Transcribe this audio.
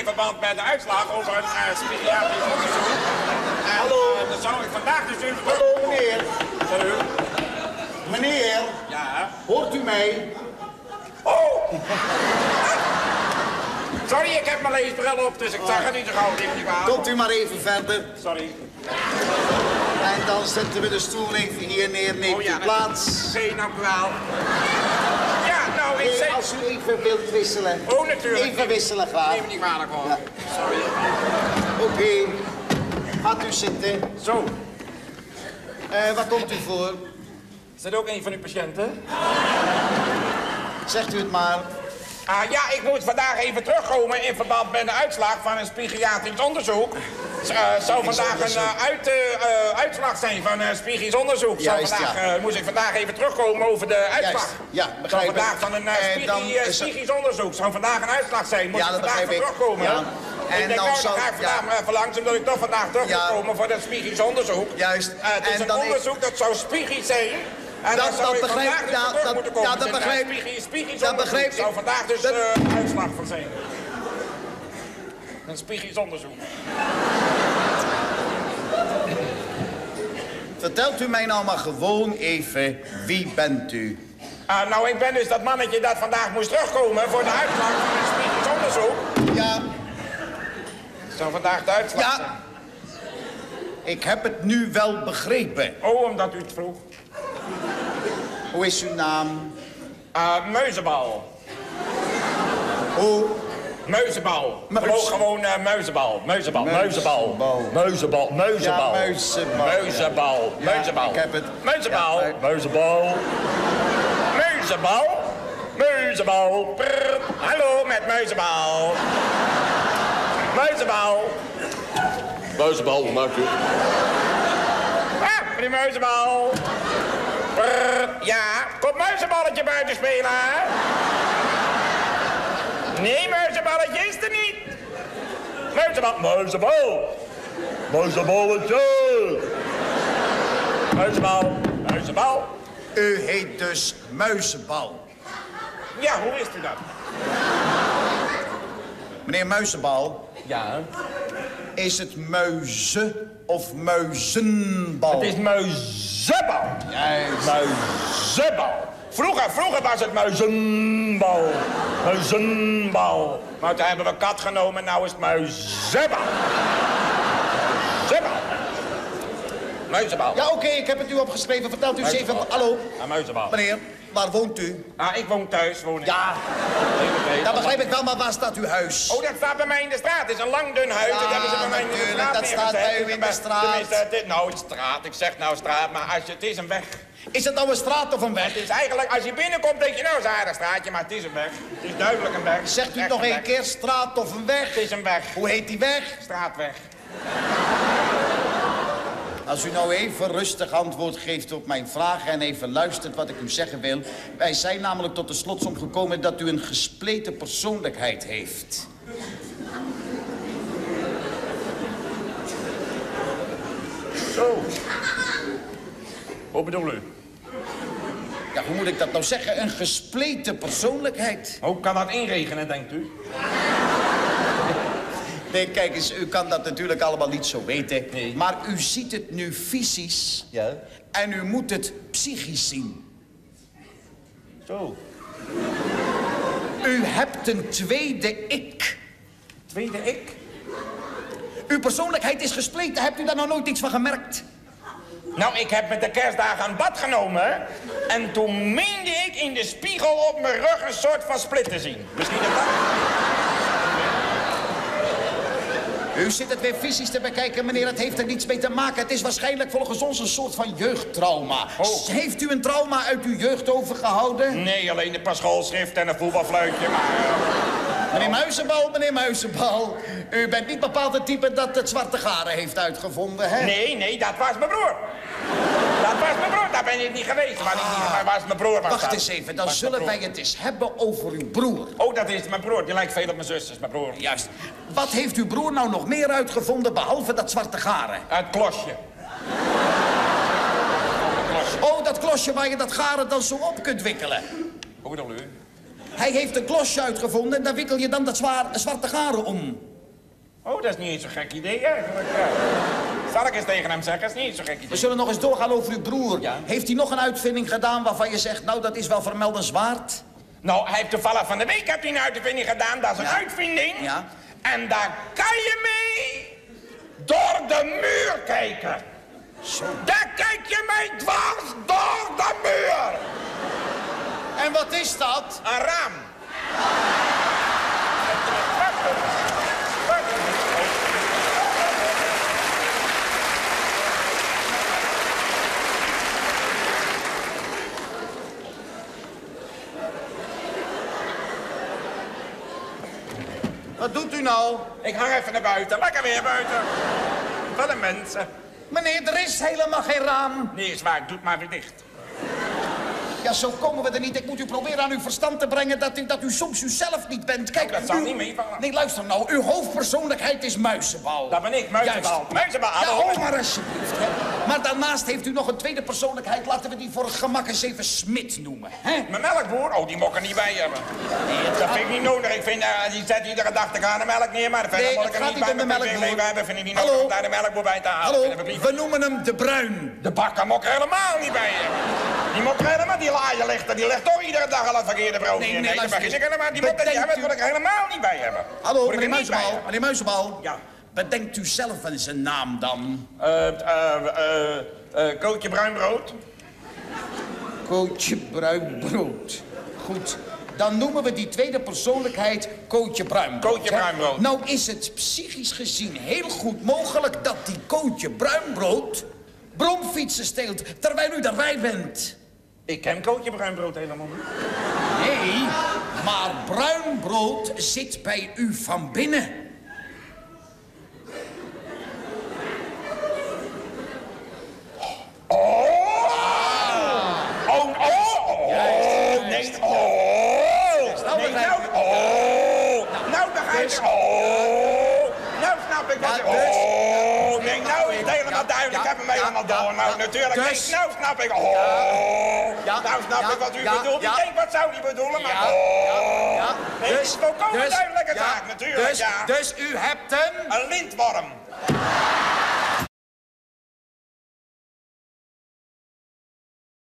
in verband met de uitslag over een uh, psychiatrisch onderzoek. En, Hallo. Uh, dan zou ik vandaag dus even. Hallo, meneer. Salut. Meneer, Ja. hoort u mij? Sorry, ik heb mijn leesbril op, dus ik zag het niet zo gauw. Kwalijk. Komt u maar even verder. Sorry. En dan zetten we de stoel even hier neer. Neemt Oh ja, u plaats. Geen dank u wel. Ja, nou, ik Nee, zeg... als u even wilt wisselen. Oh, natuurlijk. Even wisselen graag. Neem me niet kwalijk, hoor. Ja. Sorry. Oké. Gaat u zitten. Zo, Eh, waar komt u voor? is dat ook een van uw patiënten? Zegt u het maar. Ah, ja, ik moet vandaag even terugkomen in verband met de uitslag van een psychiatrisch onderzoek. Uh, zou vandaag een eh, uit, eh, eh, uitslag zijn van een psychisch onderzoek. Zou vandaag, ja. eh, moest ik vandaag even terugkomen over de uitslag. Juist, ja, Zou begrijp ik. vandaag van een En dan is psychisch onderzoek. Zou vandaag een uitslag zijn. Moet Ja, ik vandaag ik. terugkomen. Ja. En En denk, dan zou- ik vandaag ja. langs, omdat ik toch vandaag terug Ja. komen voor dat psychisch onderzoek. Juist. Eh, het is En een onderzoek dat zou spiegels zijn. En Dat- zou dat ik begrijp- vandaag dus dat- moeten komen. ja, dat een begrijp- spiegels dat begrijp ik. zou vandaag dus Dat- eh, uitslag van zijn. Een spiegels onderzoek. Vertelt u mij nou maar gewoon even, wie bent u? Ah, nou, ik ben dus dat mannetje dat vandaag moest terugkomen voor de uitslag van een spiegels onderzoek. Ja, Zou vandaag de uitslag zijn. ja. Ik heb het nu wel begrepen. Oh, omdat u het vroeg. Hoe is uw naam? Ah, muizenbal. Hoe? Muizenbal. Muis- Gewoon, gewoon eh, muizenbal. Muizenbal. Muizenbal. Muizenbal. Muizenbal. Muizenbal. Ja, muizenbal. Muizenbal. Ja, Muizenbal. ik heb het. Muizenbal. Ja, maar- Muizenbal. Muizenbal. Muizenbal. Prrr. Hallo met muizenbal. Muizenbal. Muizenbal, maakt u. Ah, meneer Muizenbal. Ja, kom muizenballetje buiten spelen. hè? Nee, muizenballetje is er niet. Muizenbal. Muizenbal. Muizenballetje. Muizenbal. Muizenbal. U heet dus Muizenbal. Ja, hoe wist u dat? Meneer Muizenbal, Ja. Is het muizen of muizenbal? Het is muizenbal. Juist. Muizenbal. Vroeger, vroeger was het muizenbal. Muizenbal. Maar toen hebben we kat genomen, nou is het muizenbal. Muizenbal. Muizenbal. Ja, oké, ik heb het u opgeschreven. Vertelt u eens even... Hallo, Ja, muizenbal. meneer, waar woont u? Ah, ik woon thuis, woon ik. Ja, dat begrijp ik wel, maar waar staat uw huis? Oh, dat staat bij mij in de straat. Het is een lang dun huis. Ja, dat hebben ze bij mij in de straat dat staat bij u in de straat. Is, nou, straat. Ik zeg nou straat, maar als je, het is een weg. Is het nou een straat of een weg? Het is eigenlijk, als je binnenkomt, denk je, nou, het is een aardig straatje, maar het is een weg. Het is duidelijk een weg. Zegt u nog een een keer straat of een weg? Het is een weg. Hoe heet die weg? Straatweg. Als u nou even rustig antwoord geeft op mijn vraag en even luistert wat ik u zeggen wil. Wij zijn namelijk tot de slotsom gekomen dat u een gespleten persoonlijkheid heeft. Zo. Wat bedoel u? Ja, hoe moet ik dat nou zeggen? Een gespleten persoonlijkheid. Hoe kan dat inregenen, denkt u? Nee, kijk eens, u kan dat natuurlijk allemaal niet zo weten. Nee. Maar u ziet het nu fysisch. Ja. En u moet het psychisch zien. Zo. U hebt een tweede ik. Tweede ik? Uw persoonlijkheid is gespleten. Hebt u daar nou nooit iets van gemerkt? Nou, ik heb met de kerstdagen een bad genomen. En toen meende ik in de spiegel op mijn rug een soort van split te zien. Misschien dat dat... U zit het weer fysisch te bekijken, meneer. Het heeft er niets mee te maken. Het is waarschijnlijk volgens ons een soort van jeugdtrauma. Oh. Heeft u een trauma uit uw jeugd overgehouden? Nee, alleen een paar schoolschriften en een voetbalfluitje, maar... eh, Meneer Muizenbal, meneer Muizenbal. U bent niet bepaald het type dat het zwarte garen heeft uitgevonden, hè? Nee, nee, dat was mijn broer. Dat was mijn broer. Daar ben ik niet geweest. Waar, ik niet, waar, mijn broer? was Wacht eens even, dan zullen wij het eens hebben over uw broer. Oh, dat is mijn broer. Die lijkt veel op mijn zus, is mijn broer. Juist. Wat heeft uw broer nou nog meer uitgevonden behalve dat zwarte garen? Het klosje. Oh, dat klosje waar je dat garen dan zo op kunt wikkelen. Hoe bedoel u? Hij heeft een klosje uitgevonden en daar wikkel je dan dat zwaar, zwarte garen om. Oh, dat is niet eens zo'n gek idee eigenlijk. Ja. Zal ik eens tegen hem zeggen? Is niet zo'n gek We zullen nog eens doorgaan over uw broer. Ja. Heeft hij nog een uitvinding gedaan waarvan je zegt, nou dat is wel vermeldenswaard? Nou, hij heeft toevallig van de week heeft hij een uitvinding gedaan. Dat is een Ja. uitvinding. Ja. En daar kan je mee door de muur kijken. Zo. Daar kijk je mee dwars door de muur. En wat is dat? Een raam. Wat doet u nou? Ik hang even naar buiten. Lekker weer buiten. Wat een mensen. Meneer, er is helemaal geen raam. Nee, is waar. Ik doe het maar weer dicht. Ja, zo komen we er niet. Ik moet u proberen aan uw verstand te brengen dat u, dat u soms uzelf niet bent. Kijk, Oh, dat zal uw- niet meevallen. Nee, luister nou. Uw hoofdpersoonlijkheid is muizenbal. Dat ben ik, muizenbal. Juist. Muizenbal, Ja, oh, maar alsjeblieft. Hè. Maar daarnaast heeft u nog een tweede persoonlijkheid. Laten we die voor het gemak eens even Smit noemen. Hè? Mijn melkboer? Oh, die ik er niet bij hebben. dat vind ik niet nodig. Ik vind, eh, die zet iedere dag de de melk neer. Maar verder Nee, moet ik er niet bij de melkboer. hebben. Vind ik niet Hallo? nodig om daar de melkboer bij te halen. Hallo, we noemen hem de Bruin. De bakker ik er helemaal niet bij hebben. Die moet er helemaal, die laaien ligt er. Die ligt toch iedere dag al het verkeerde brood Nee, in. nee, luister ik helemaal, die moet er niet hebben. Dat ik er helemaal niet bij hebben. Hallo, er meneer Muizenbal. Meneer Muizenbal. Ja. Bedenkt u zelf eens een naam dan. Eh, eh, eh, eh, Kootje bruinbrood. Kootje Bruinbrood. Goed. Dan noemen we die tweede persoonlijkheid Kootje Bruinbrood. Kootje hè? Bruinbrood. Nou is het psychisch gezien heel goed mogelijk dat die Kootje Bruinbrood bromfietsen steelt terwijl u daarbij bent. Ik ken Kootje bruinbrood helemaal niet. Nee, maar bruinbrood zit bij u van binnen. Oh, oh, oh, nee, oh, nee, nou, oh, nou begrijp ik, oh, nou snap ik wat, dus- oh, nee, nou is het helemaal duidelijk, ik heb hem helemaal door, nou natuurlijk, nee, Dus- nou snap ik, oh, Ja, nou snap ik wat u bedoelt, ik denk, wat zou die bedoelen, maar, Ja, oh, ja, nee, het is volkomen duidelijke ja, zaak, natuurlijk, dus, ja, Dus u hebt hem... een lintworm,